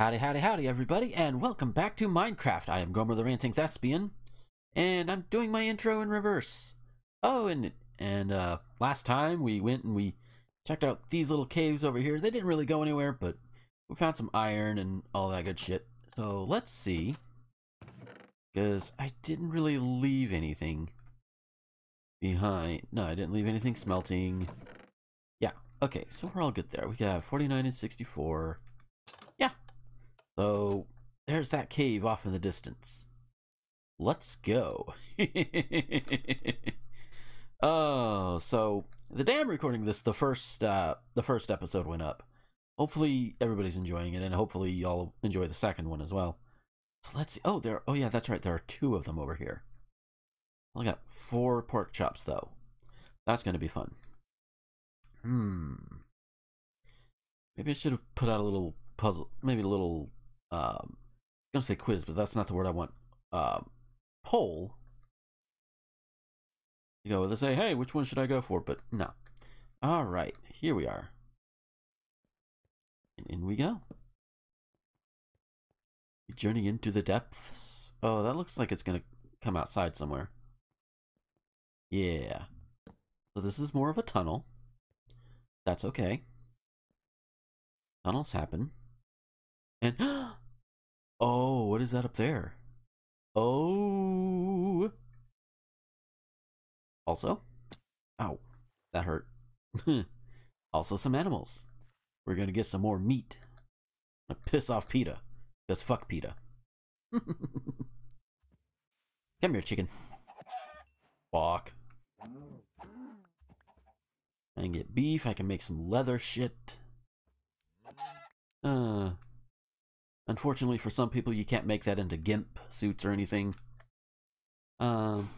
Howdy, howdy, howdy, everybody, and welcome back to Minecraft. I am Gomer the Ranting Thespian, and I'm doing my intro in reverse. Oh, and and uh, last time we went and we checked out these little caves over here. They didn't really go anywhere, but we found some iron and all that good shit. So let's see, because I didn't really leave anything behind. No, I didn't leave anything smelting. Yeah, okay, so we're all good there. We got 49 and 64. So there's that cave off in the distance. Let's go. oh, so the day I'm recording this, the first uh, the first episode went up. Hopefully everybody's enjoying it, and hopefully y'all enjoy the second one as well. So let's see. Oh, there. Oh yeah, that's right. There are two of them over here. I got four pork chops though. That's gonna be fun. Hmm. Maybe I should have put out a little puzzle. Maybe a little um, I'm gonna say quiz, but that's not the word I want. Uh, poll. You go know, they say, hey, which one should I go for? But no. All right, here we are. And in we go. Journey into the depths. Oh, that looks like it's gonna come outside somewhere. Yeah. So this is more of a tunnel. That's okay. Tunnels happen. And oh, what is that up there? Oh. Also, ow, that hurt. also, some animals. We're gonna get some more meat. I'm gonna piss off PETA. Because fuck PETA. Come here, chicken. Walk. I can get beef. I can make some leather shit. Uh, Unfortunately for some people, you can't make that into GIMP suits or anything. Um,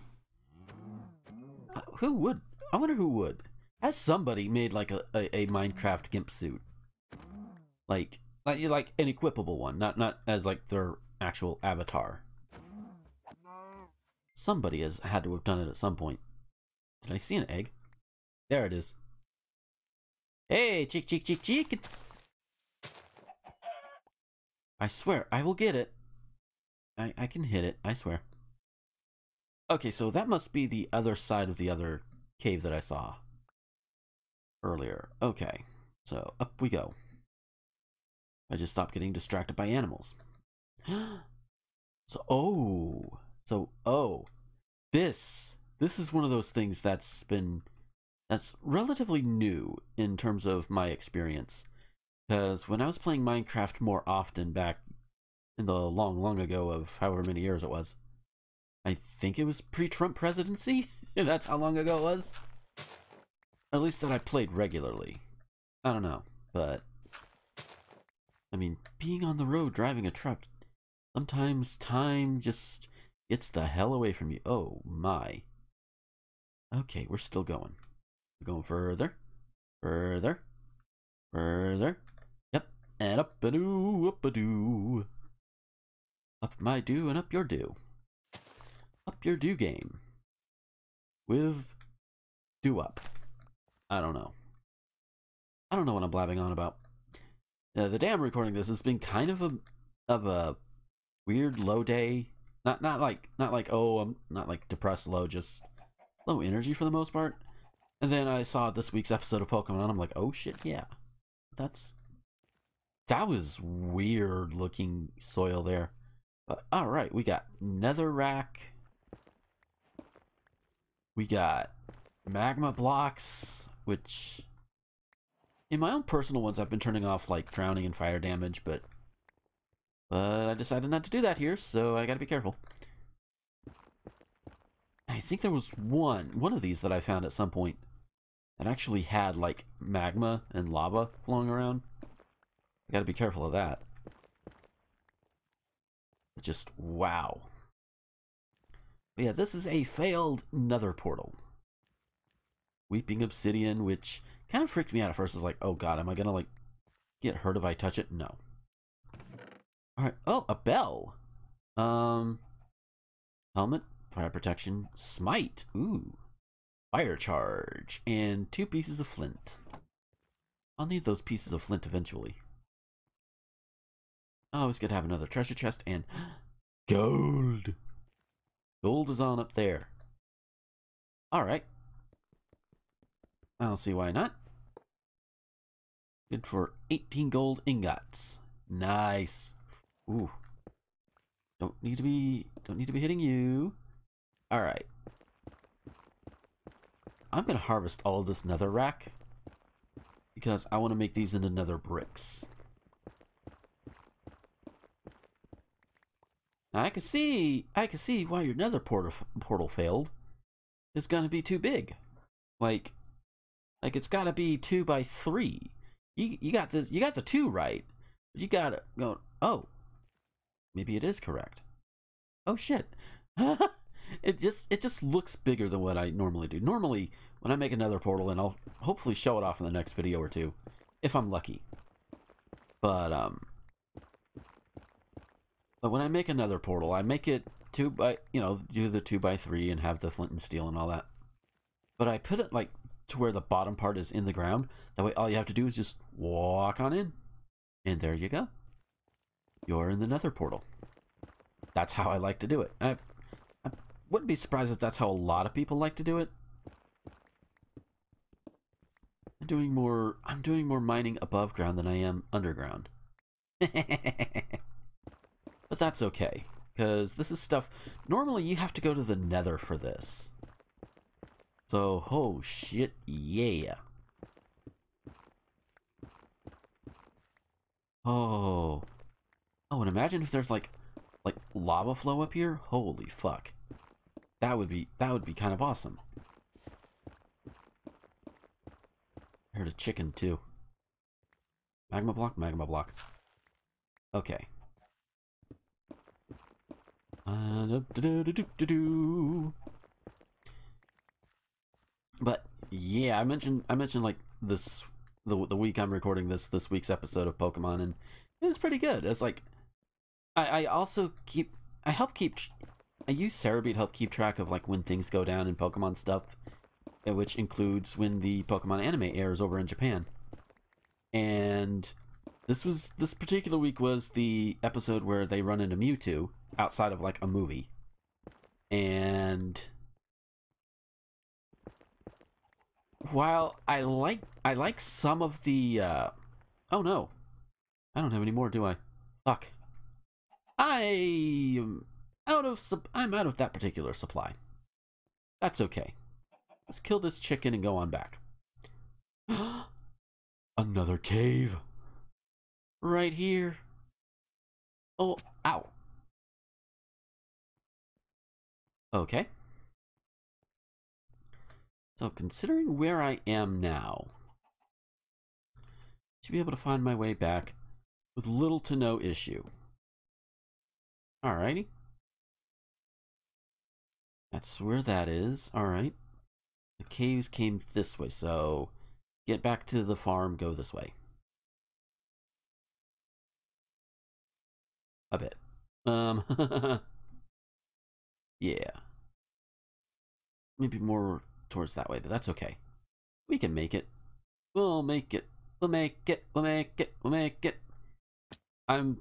who would? I wonder who would. Has somebody made like a, a, a Minecraft GIMP suit? Like, like, like an equipable one, not not as like their actual avatar. Somebody has had to have done it at some point. Did I see an egg? There it is. Hey, chick, chick, chick, chick. I swear, I will get it. I, I can hit it, I swear. Okay, so that must be the other side of the other cave that I saw earlier. Okay, so up we go. I just stopped getting distracted by animals. so, oh, so, oh, this, this is one of those things that's been, that's relatively new in terms of my experience. Because when I was playing Minecraft more often back in the long, long ago of however many years it was, I think it was pre-Trump presidency? That's how long ago it was? At least that I played regularly. I don't know, but... I mean, being on the road driving a truck, sometimes time just gets the hell away from you. Oh my. Okay, we're still going. We're going further, further, further. And up a doo, up a doo. Up my do and up your do. Up your do game. With do up. I don't know. I don't know what I'm blabbing on about. Uh, the day I'm recording this has been kind of a of a weird low day. Not not like not like oh I'm not like depressed low, just low energy for the most part. And then I saw this week's episode of Pokemon and I'm like, oh shit, yeah. That's that was weird looking soil there. But all right, we got netherrack. We got magma blocks, which in my own personal ones I've been turning off like drowning and fire damage, but but I decided not to do that here, so I gotta be careful. I think there was one, one of these that I found at some point that actually had like magma and lava flowing around. You gotta be careful of that. Just, wow. But yeah, this is a failed nether portal. Weeping Obsidian, which kind of freaked me out at first. I was like, oh god, am I gonna, like, get hurt if I touch it? No. Alright, oh, a bell. Um, helmet, fire protection, smite, ooh, fire charge, and two pieces of flint. I'll need those pieces of flint eventually. Oh, it's good to have another treasure chest and gold. Gold is on up there. Alright. I'll see why not. Good for 18 gold ingots. Nice. Ooh. Don't need to be don't need to be hitting you. Alright. I'm gonna harvest all this nether rack because I want to make these into nether bricks. I can see I can see why your nether portal portal failed. It's gonna be too big. Like like it's gotta be two by three. You you got this you got the two right. But you gotta go oh. Maybe it is correct. Oh shit. it just it just looks bigger than what I normally do. Normally, when I make another portal, and I'll hopefully show it off in the next video or two, if I'm lucky. But um, but when I make another portal, I make it two by you know do the two by three and have the flint and steel and all that. But I put it like to where the bottom part is in the ground. That way, all you have to do is just walk on in, and there you go. You're in the Nether portal. That's how I like to do it. I wouldn't be surprised if that's how a lot of people like to do it. I'm doing more I'm doing more mining above ground than I am underground. but that's okay, because this is stuff normally you have to go to the nether for this. So oh shit yeah. Oh. Oh, and imagine if there's like like lava flow up here. Holy fuck. That would be that would be kind of awesome. I heard a chicken too. Magma block, magma block. Okay. But yeah, I mentioned I mentioned like this the the week I'm recording this this week's episode of Pokemon, and it's pretty good. It's like I I also keep I help keep I use Serebii to help keep track of like when things go down in Pokemon stuff, which includes when the Pokemon anime airs over in Japan. And this was this particular week was the episode where they run into Mewtwo outside of like a movie. And while I like I like some of the uh oh no. I don't have any more, do I? Fuck. I am out of I'm out of that particular supply. That's okay. Let's kill this chicken and go on back. Another cave. Right here. Oh, ow. Okay. So considering where I am now, to be able to find my way back with little to no issue. Alrighty. That's where that is. Alright. The caves came this way, so get back to the farm, go this way. A bit. Um, yeah. Maybe more towards that way, but that's okay. We can make it. We'll make it. We'll make it. We'll make it. We'll make it. I'm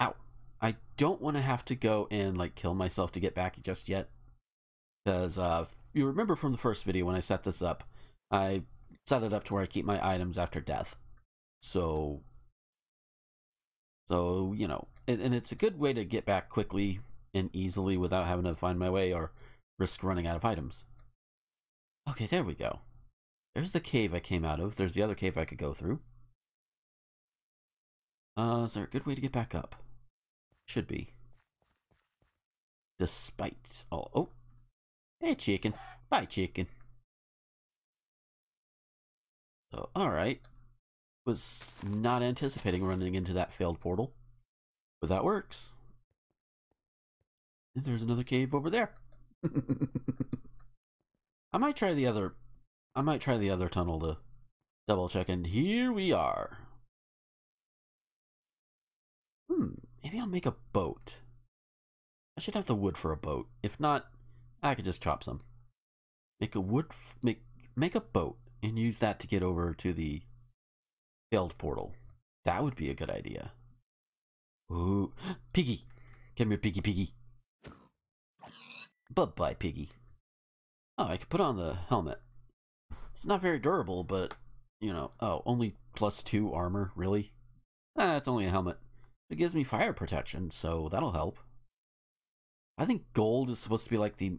out. I don't want to have to go and like kill myself to get back just yet. Because uh, you remember from the first video when I set this up, I set it up to where I keep my items after death. So, so you know, and, and it's a good way to get back quickly and easily without having to find my way or risk running out of items. Okay, there we go. There's the cave I came out of. There's the other cave I could go through. Uh, is there a good way to get back up? Should be. Despite all. Oh, Hey, chicken. Bye, chicken. So, alright. Was not anticipating running into that failed portal. But that works. And there's another cave over there. I might try the other... I might try the other tunnel to double check, and here we are. Hmm, maybe I'll make a boat. I should have the wood for a boat. If not, I could just chop some. Make a wood, make make a boat, and use that to get over to the failed portal. That would be a good idea. Ooh, Piggy. Come here, Piggy, Piggy. Bye-bye, Piggy. Oh, I can put on the helmet. It's not very durable, but, you know, oh, only plus two armor, really? Ah, it's only a helmet. It gives me fire protection, so that'll help. I think gold is supposed to be like the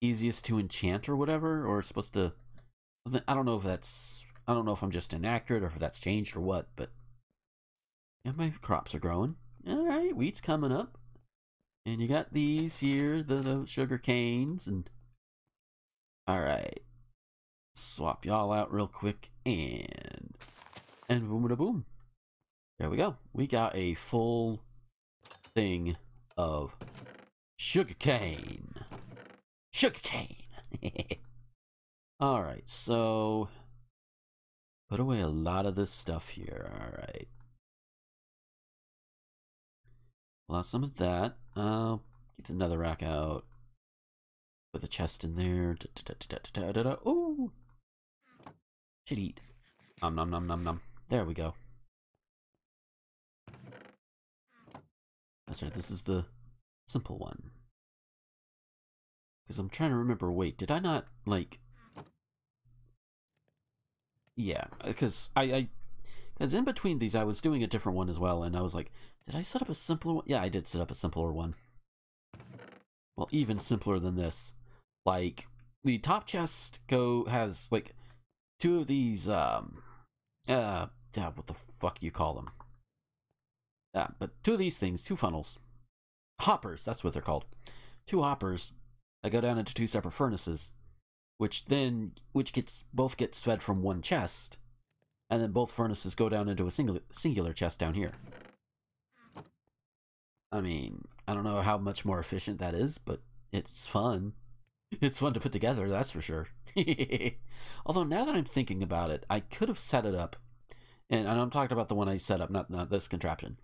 easiest to enchant or whatever, or supposed to. I don't know if that's. I don't know if I'm just inaccurate or if that's changed or what, but. Yeah, my crops are growing. Alright, wheat's coming up. And you got these here, the, the sugar canes, and. Alright. Swap y'all out real quick, and. And boom da boom. There we go. We got a full thing of sugar cane. Sugar cane. All right, so put away a lot of this stuff here. All right. Lost some of that. Uh, get another rack out. With a chest in there. Ooh! Should eat. Nom nom nom nom nom. There we go. That's right, this is the simple one. Because I'm trying to remember, wait, did I not, like... Yeah, because I, I... Because in between these, I was doing a different one as well, and I was like, did I set up a simpler one? Yeah, I did set up a simpler one. Well, even simpler than this. Like, the top chest go has, like, two of these, um... Uh, yeah, what the fuck you call them? Yeah, but two of these things, two funnels, hoppers, that's what they're called. Two hoppers that go down into two separate furnaces, which then, which gets, both gets fed from one chest, and then both furnaces go down into a single, singular chest down here. I mean, I don't know how much more efficient that is, but it's fun. It's fun to put together, that's for sure. Although now that I'm thinking about it, I could have set it up, and I'm talking about the one I set up, not, not this contraption.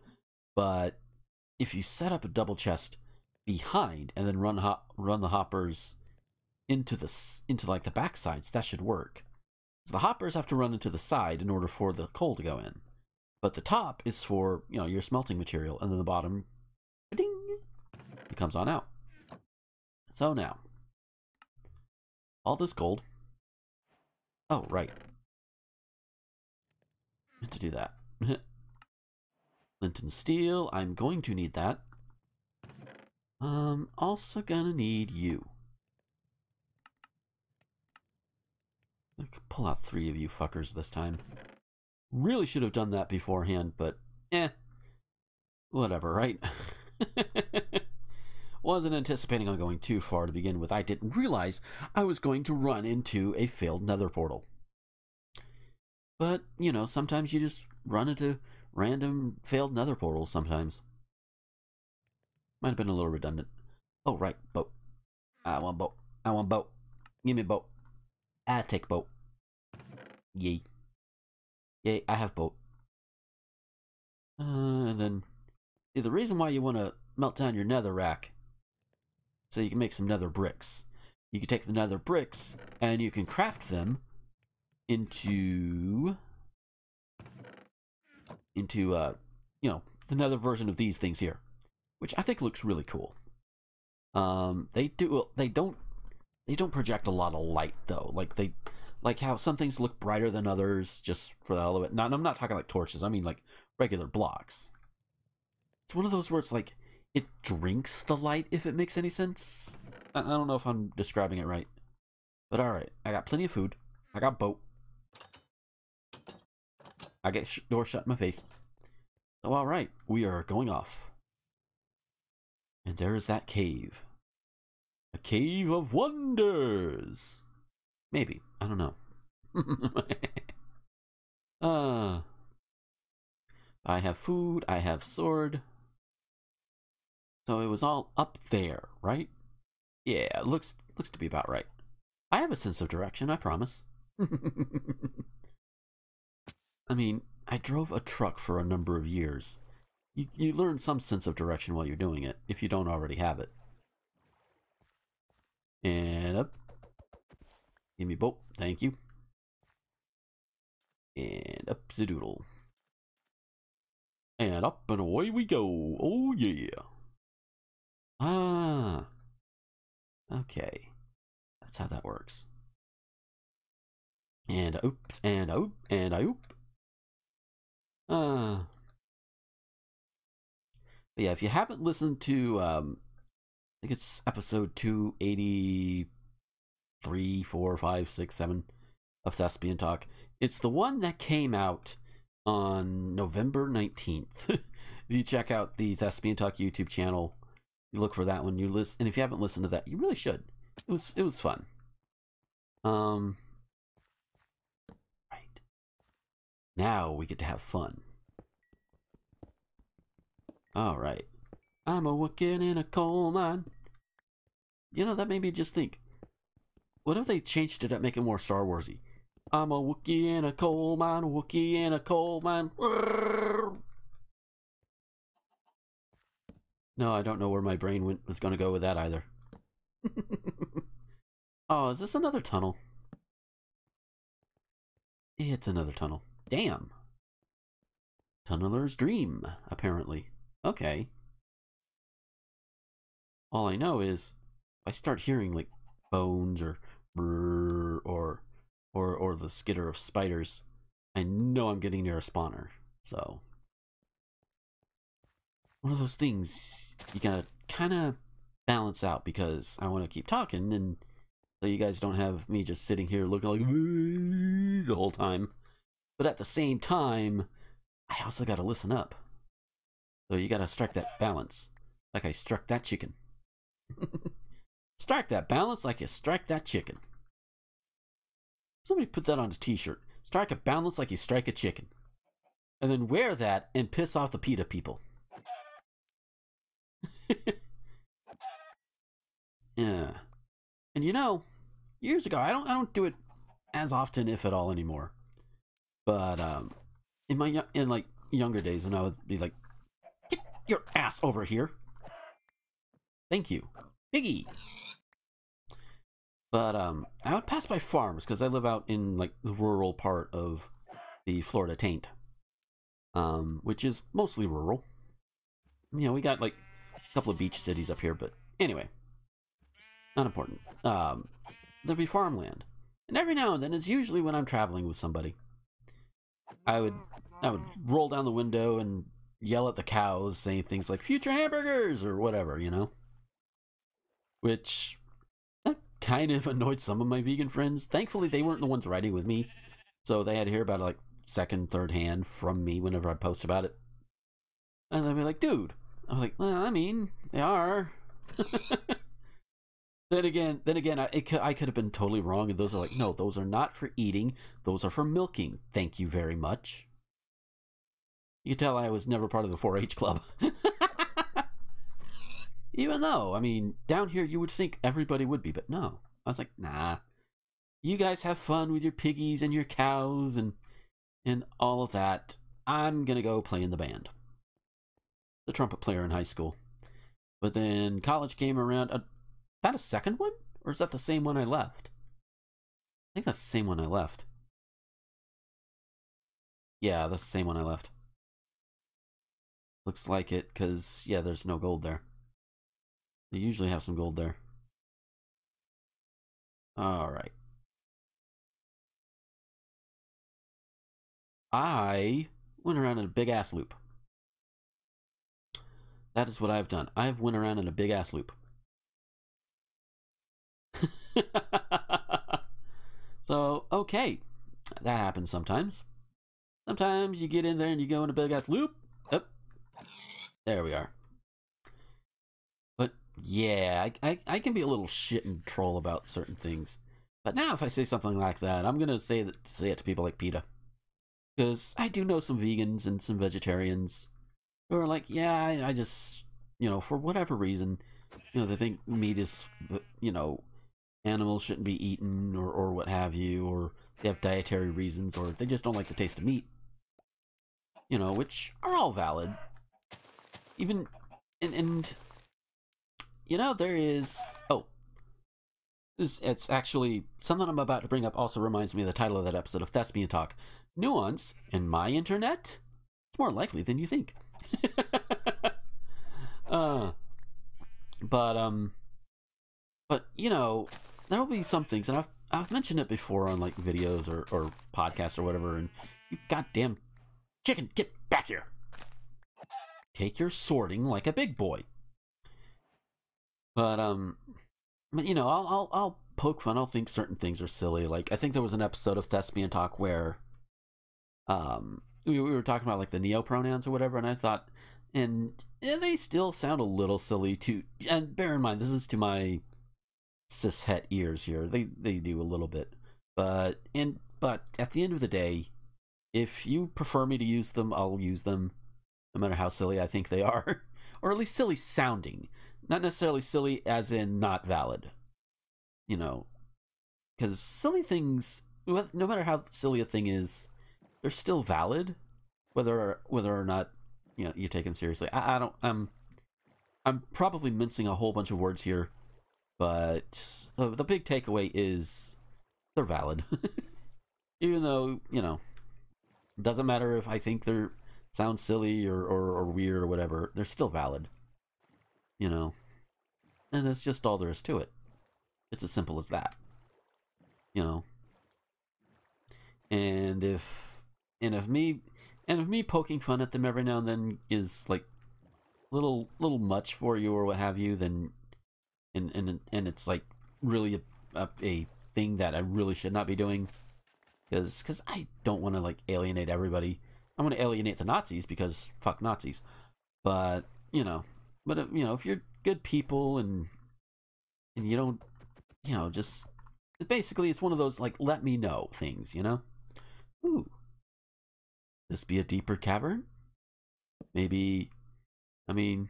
But if you set up a double chest behind and then run run the hoppers into the into like the back sides, that should work. So the hoppers have to run into the side in order for the coal to go in. But the top is for, you know, your smelting material, and then the bottom, ding, it comes on out. So now, all this gold. Oh, right. To do that. Flint and steel, I'm going to need that. I'm also gonna need you. I could pull out three of you fuckers this time. Really should have done that beforehand, but eh. Whatever, right? Wasn't anticipating on going too far to begin with. I didn't realize I was going to run into a failed nether portal. But, you know, sometimes you just run into random failed nether portals sometimes. Might have been a little redundant. Oh, right, boat. I want boat. I want boat. Give me boat. I take boat. Yay. Yay, I have boat. Uh, and then, yeah, the reason why you want to melt down your nether rack, so you can make some nether bricks. You can take the nether bricks, and you can craft them into into uh, you know another version of these things here, which I think looks really cool. Um, they do they don't they don't project a lot of light though. Like they like how some things look brighter than others just for the hell of it. Not I'm not talking like torches. I mean like regular blocks. It's one of those where it's like it drinks the light if it makes any sense. I, I don't know if I'm describing it right. But alright, I got plenty of food. I got boat. I get sh door shut in my face. So, alright, we are going off. And there is that cave. A cave of wonders! Maybe. I don't know. uh, I have food, I have sword. So it was all up there, right? Yeah, looks looks to be about right. I have a sense of direction, I promise. I mean, I drove a truck for a number of years. You, you learn some sense of direction while you're doing it, if you don't already have it. And up. Give me boat. Thank you. And up the doodle. And up and away we go. Oh, yeah. Ah. Okay. That's how that works. And oops, and oop, and oop. Ah. But yeah, if you haven't listened to, um, I think it's episode 283, 4, 5, 6, 7 of Thespian Talk. It's the one that came out on November 19th. if you check out the Thespian Talk YouTube channel, you look for that one. You listen, and if you haven't listened to that, you really should. It was it was fun. Um, right now we get to have fun. All right, I'm a working in a coal mine. You know that made me just think. What if they changed it up, make it more Star Warsy? I'm a Wookie in a coal mine, Wookie in a coal mine. No, I don't know where my brain went, was going to go with that either. oh, is this another tunnel? It's another tunnel. Damn. Tunneler's dream, apparently. Okay. All I know is, I start hearing like bones or or or or the skitter of spiders, I know I'm getting near a spawner. So one of those things you gotta kind of balance out because I want to keep talking and so you guys don't have me just sitting here looking like the whole time. But at the same time, I also gotta listen up. So you gotta strike that balance, like I struck that chicken. strike that balance like you strike that chicken. Somebody put that on a t-shirt. Strike a balance like you strike a chicken. And then wear that and piss off the PETA people. yeah. And you know, years ago, I don't I don't do it as often if at all anymore. But um in my in like younger days and I would be like get your ass over here. Thank you. Piggy. But um, I would pass by farms because I live out in like the rural part of the Florida taint, um, which is mostly rural. You know, we got like a couple of beach cities up here, but anyway, not important. Um, there'd be farmland, and every now and then, it's usually when I'm traveling with somebody. I would I would roll down the window and yell at the cows, saying things like "future hamburgers" or whatever, you know. Which kind of annoyed some of my vegan friends. Thankfully, they weren't the ones riding with me, so they had to hear about it like second, third hand from me whenever I post about it. And they'd be like, dude. I'm like, well, I mean, they are. then again, then again, I, it, I could have been totally wrong, and those are like, no, those are not for eating. Those are for milking. Thank you very much. You can tell I was never part of the 4-H club. Even though, I mean, down here you would think everybody would be, but no. I was like, nah. You guys have fun with your piggies and your cows and and all of that. I'm gonna go play in the band. The trumpet player in high school. But then college came around. Uh, that a second one? Or is that the same one I left? I think that's the same one I left. Yeah, that's the same one I left. Looks like it, because, yeah, there's no gold there. They usually have some gold there. Alright. I went around in a big ass loop. That is what I've done. I've went around in a big ass loop. so, okay. That happens sometimes. Sometimes you get in there and you go in a big ass loop. Oh, there we are yeah, I, I, I, can be a little shit and troll about certain things. But now if I say something like that, I'm gonna say say it to people like PETA. Because I do know some vegans and some vegetarians who are like, yeah, I, I just, you know, for whatever reason, you know, they think meat is, you know, animals shouldn't be eaten or, or what have you, or they have dietary reasons, or they just don't like the taste of meat. You know, which are all valid. Even, and, and you know, there is. Oh. This, it's actually. Something I'm about to bring up also reminds me of the title of that episode of Thespian Talk. Nuance in my internet? It's more likely than you think. uh, but um, but you know, there'll be some things, and I've I've mentioned it before on like videos or or podcasts or whatever, and you goddamn chicken, get back here! Take your sorting like a big boy. But um, but you know, I'll I'll I'll poke fun. I'll think certain things are silly. Like I think there was an episode of Thespian Talk where um we, we were talking about like the neo pronouns or whatever, and I thought, and yeah, they still sound a little silly to. And bear in mind, this is to my cishet ears here. They they do a little bit, but and but at the end of the day, if you prefer me to use them, I'll use them, no matter how silly I think they are, or at least silly sounding. Not necessarily silly as in not valid. You know, because silly things, no matter how silly a thing is, they're still valid, whether whether or not you know you take them seriously. I, I don't. I'm I'm probably mincing a whole bunch of words here, but the the big takeaway is they're valid, even though you know doesn't matter if I think they're sound silly or, or, or weird or whatever. They're still valid, you know, and that's just all there is to it. It's as simple as that, you know. And if and if me and if me poking fun at them every now and then is like little little much for you or what have you, then and and and it's like really a, a, a thing that I really should not be doing because because I don't want to like alienate everybody. I want to alienate the Nazis because fuck Nazis. But you know, but uh, you know, if you're good people and and you don't, you know, just basically it's one of those like let me know things, you know. Ooh, this be a deeper cavern? Maybe, I mean,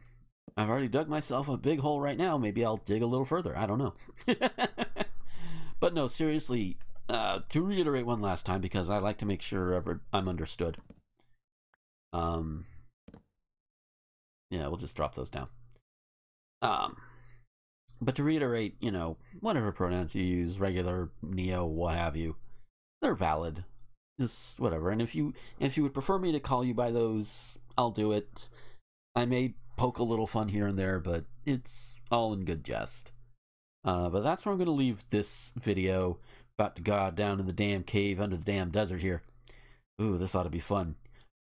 I've already dug myself a big hole right now. Maybe I'll dig a little further. I don't know. but no, seriously, uh, to reiterate one last time, because I like to make sure I'm understood. Um, yeah, we'll just drop those down. Um, but to reiterate, you know, whatever pronouns you use, regular, neo, what have you, they're valid just whatever. And if you if you would prefer me to call you by those, I'll do it. I may poke a little fun here and there, but it's all in good jest. Uh, but that's where I'm going to leave this video. About to go down in the damn cave under the damn desert here. Ooh, this ought to be fun.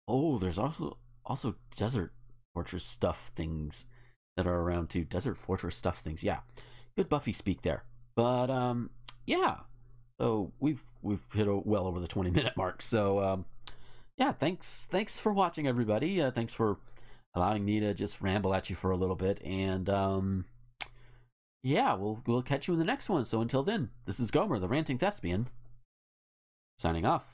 Oh, there's also also desert fortress stuff things that are around too. Desert fortress stuff things. Yeah, good Buffy speak there. But um, yeah. So we've we've hit well over the 20 minute mark. So um, yeah, thanks thanks for watching everybody. Uh, thanks for allowing me to just ramble at you for a little bit and um, yeah, we'll we'll catch you in the next one. So until then, this is Gomer, the ranting thespian, signing off.